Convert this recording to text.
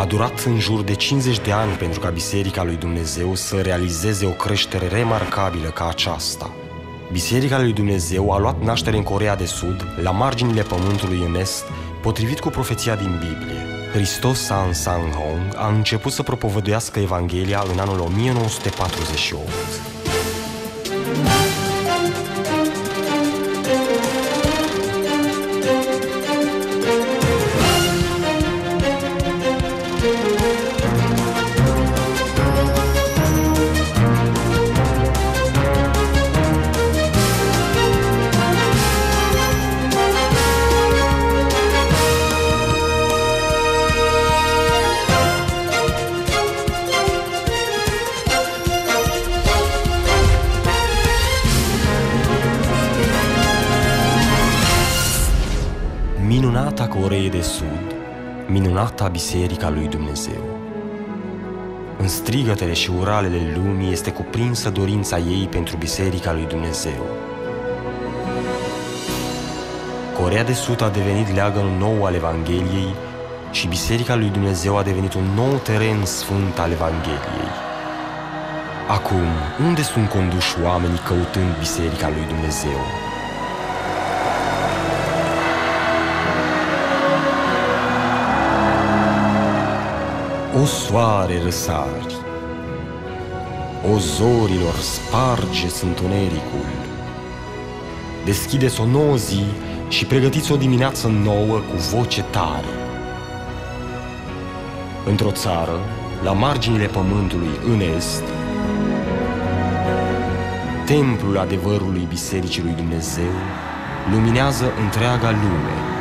A durat în jur de 50 de ani pentru ca Biserica lui Dumnezeu să realizeze o creștere remarcabilă ca aceasta. Biserica lui Dumnezeu a luat naștere în Corea de Sud, la marginile pământului în est, potrivit cu profeția din Biblie. Hristos San Sang Hong a început să propovăduiască Evanghelia în anul 1948. Minunata Coree de Sud, minunata Biserica lui Dumnezeu. În strigătele și uralele lumii este cuprinsă dorința ei pentru Biserica lui Dumnezeu. Corea de Sud a devenit leagăn nou al Evangheliei și Biserica lui Dumnezeu a devenit un nou teren sfânt al Evangheliei. Acum, unde sunt conduși oamenii căutând Biserica lui Dumnezeu? O soare răsari, o zorilor sparge întunericul. Deschideți o nouă zi și pregătiți o dimineață nouă cu voce tare. Într-o țară, la marginile pământului în est, templul adevărului Bisericii lui Dumnezeu luminează întreaga lume